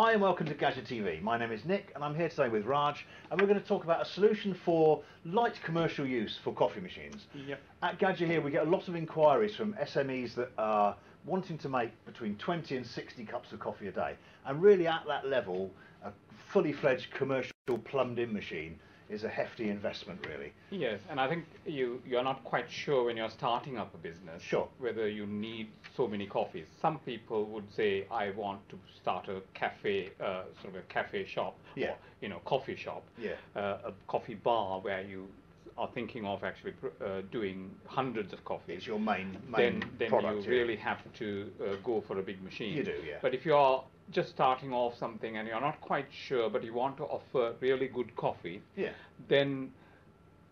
Hi and welcome to Gaggia TV. My name is Nick and I'm here today with Raj and we're going to talk about a solution for light commercial use for coffee machines. Yep. At Gaggia here we get a lot of inquiries from SMEs that are wanting to make between 20 and 60 cups of coffee a day and really at that level a fully fledged commercial plumbed in machine is a hefty investment really. Yes, and I think you you're not quite sure when you're starting up a business Sure. whether you need so many coffees. Some people would say I want to start a cafe, uh, sort of a cafe shop, Yeah. or you know, coffee shop, Yeah. uh, a coffee bar where you are thinking of actually pr- uh, doing hundreds of coffees. It's your main main then then product you here. really have to uh, go for a big machine. You do, yeah. But if you're just starting off something and you're not quite sure, but you want to offer really good coffee, Yeah. then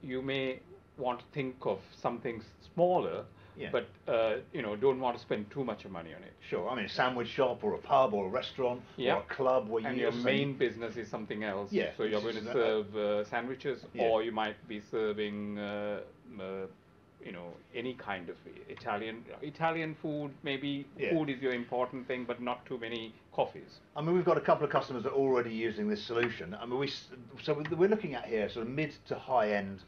you may want to think of something smaller, Yeah. but uh, you know don't want to spend too much money on it. Sure. I mean a sandwich shop or a pub or a restaurant Yeah. or a club where And you your main business is something else. Yeah, So you're going to uh, serve uh, sandwiches, Yeah. or you might be serving, uh, uh, you know, any kind of Italian Italian food. Maybe Yeah. food is your important thing, but not too many coffees. I mean, we've got a couple of customers that are already using this solution. I mean, we so we're looking at here sort of mid to high end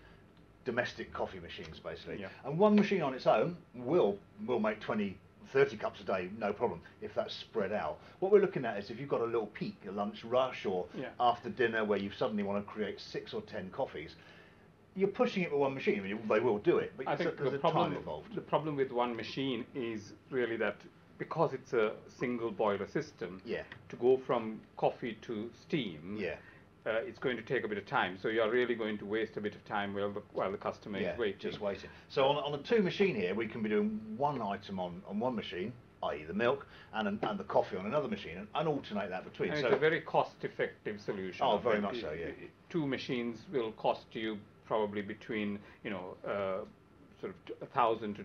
domestic coffee machines, basically. Yeah. And one machine on its own will will make 20, 30 cups a day, no problem, if that's spread out. What we're looking at is if you've got a little peak, a lunch rush, or Yeah. after dinner where you suddenly want to create six or ten coffees. You're pushing it with one machine. I mean, they will do it, but I think a, there's the a time problem involved. the problem with one machine is really that because it's a single boiler system. Yeah. To go from coffee to steam. Yeah. Uh, it's going to take a bit of time, so you're really going to waste a bit of time while the, while the customer yeah, is waiting. just waiting. So on, on the two machine here, we can be doing one item on, on one machine, i.e. the milk, and, an, and the coffee on another machine, and, and alternate that between. And so it's a very cost-effective solution. Oh, very much so, yeah. Two machines will cost you probably between, you know, uh, sort of a thousand to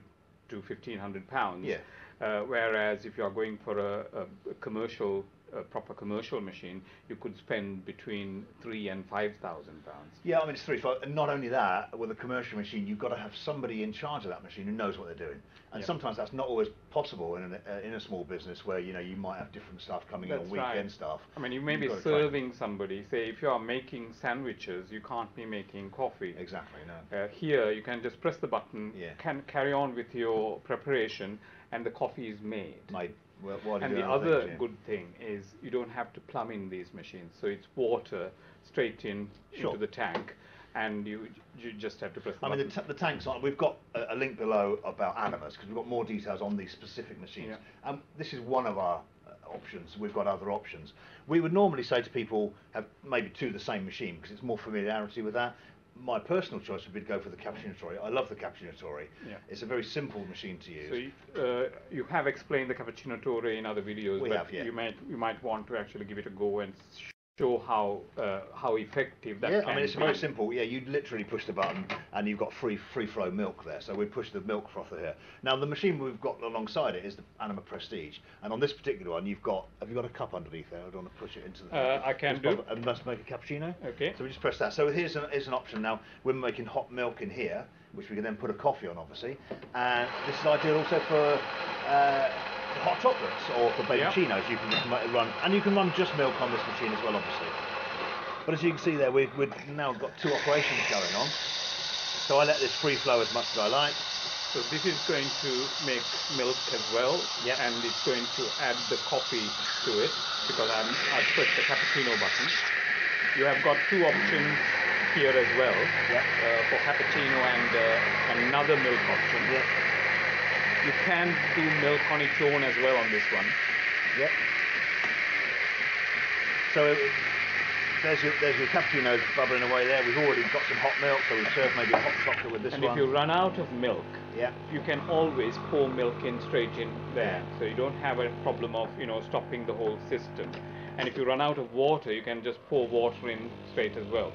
to fifteen hundred pounds. Yeah. Uh, whereas if you are going for a, a commercial, a proper commercial machine, you could spend between three and five thousand pounds. yeah, I mean it's three. So, and not only that, with a commercial machine, you've got to have somebody in charge of that machine who knows what they're doing. And Yeah. sometimes that's not always possible in, an, uh, in a small business where you know you might have different staff coming in That's on weekend right. staff. I mean, you may be got to train them. serving somebody. Say, if you are making sandwiches, you can't be making coffee. Exactly. No. Uh, here, you can just press the button, Yeah. can carry on with your preparation, and the coffee is made. Mate, well, what and the other other things, yeah. good thing is you don't have to plumb in these machines. So it's water straight in Sure. into the tank, and you you just have to press the I mean, the, button. t- the tanks on. We've got a, a link below about animas because we've got more details on these specific machines. Yeah. Um, this is one of our uh, options. We've got other options. We would normally say to people have maybe two of the same machine because it's more familiarity with that. My personal choice would be to go for the Cappuccinatore. I love the Cappuccinatore. Yeah. It's a very simple machine to use. so you, uh, you have explained the cappuccinatore in other videos, We but have, yeah. you might you might want to actually give it a go and show how uh, how effective that yeah, I mean it's be. very simple. Yeah, you literally push the button and you've got free free flow milk there. So we push the milk frother here. Now the machine we've got alongside it is the Anima Prestige, and on this particular one you've got have you got a cup underneath there? I don't want to push it into the. Uh, I can do. And must make a cappuccino. Okay. So we just press that. So here's an, here's an option now. We're making hot milk in here, which we can then put a coffee on, obviously. And this is ideal also for. Uh, Hot chocolates or for Yeah. cappuccinos, you can run, and you can run just milk on this machine as well, obviously. But as you can see there, we've, we've now got two operations going on. So I let this free flow as much as I like. So this is going to make milk as well, Yep. and it's going to add the coffee to it because I'm, I've pressed the cappuccino button. You have got two options here as well Yep. uh, for cappuccino and uh, another milk option. You can do milk on its own as well on this one. Yep. So there's your, there's your cappuccino bubbling away there. We've already got some hot milk, so we've served maybe a hot chocolate with this and one. if you run out of milk, yeah. you can always pour milk in straight in there. So you don't have a problem of you know stopping the whole system. And if you run out of water, you can just pour water in straight as well.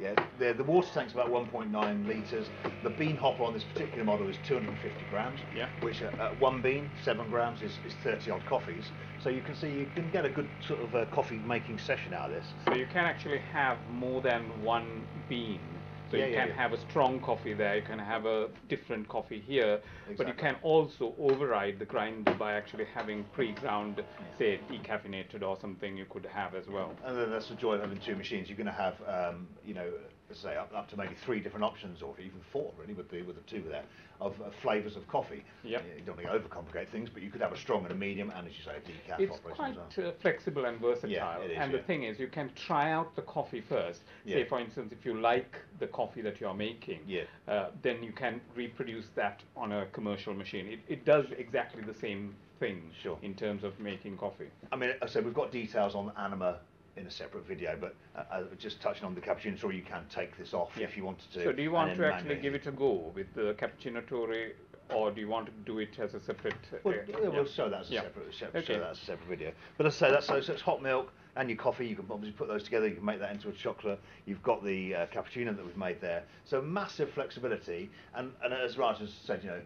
Yeah, the, the water tank's about 1.9 litres. The bean hopper on this particular model is 250 grams, Yeah. which at, at one bean, 7 grams, is, is 30 odd coffees. So you can see you can get a good sort of uh, coffee making session out of this. So you can actually have more than one bean. So Yeah, you yeah, can yeah. have a strong coffee there, you can have a different coffee here, exactly. but you can also override the grinder by actually having pre-ground, say decaffeinated or something you could have as well. And then that's the joy of having two machines. You're going to have, um, you know, say up, up to maybe three different options, or even four, really, with the with the two there, of uh, flavours of coffee. Yep. You don't want to overcomplicate things, but you could have a strong and a medium, and as you say, a decaf It's operation quite as well. uh, flexible and versatile. Yeah, it is, and yeah. the thing is, you can try out the coffee first. Yeah. Say, for instance, if you like the coffee that you're making, Yeah. uh, then you can reproduce that on a commercial machine. It, it does exactly the same thing Sure. in terms of making coffee. I mean, I said we've got details on Anima in a separate video, but uh, uh, just touching on the cappuccino, sure you can take this off Yeah. if you wanted to. So do you want to actually give it a go with the cappuccinatore, or do you want to do it as a separate? Well, uh, yeah, we'll show that as a Yeah. separate, se- Okay. show that as a separate video. But as I say, that's so, so it's hot milk and your coffee. You can obviously put those together. You can make that into a chocolate. You've got the uh, cappuccino that we've made there. So massive flexibility. And, and as Raj has said, you know,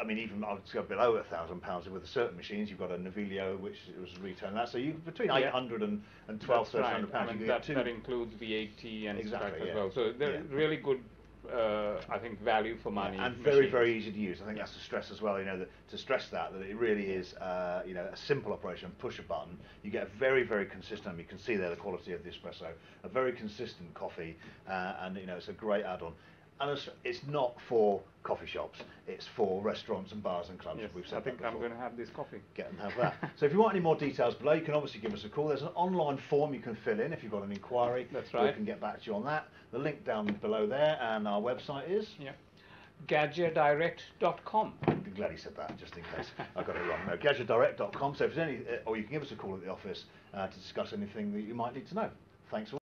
I mean, even I'll go below a thousand pounds with certain machines. You've got a Naviglio, which was retailing that. So you between Yeah. 800 and, and 12, right. 1300 pounds. I mean, that, get two. that includes VAT and Exactly, stuff as well. So they're Yeah. really good, uh, I think, value for money. and very machines. very easy to use. I think that's the stress as well. You know, that, to stress that that it really is, uh, you know, a simple operation. Push a button, you get a very very consistent. You can see there the quality of the espresso, a very consistent coffee, uh, and you know it's a great add-on. And it's, not for coffee shops. It's for restaurants and bars and clubs. Yes, We've said I think I'm going to have this coffee. get and have that. so if you want any more details below, you can obviously give us a call. There's an online form you can fill in if you've got an inquiry. That's right. We can get back to you on that. The link down below there, and our website is. Yeah. Gaggiadirect.com. I'm glad he said that, just in case I got it wrong. No, gaggiadirect.com. So if there's any, or you can give us a call at the office uh, to discuss anything that you might need to know. Thanks for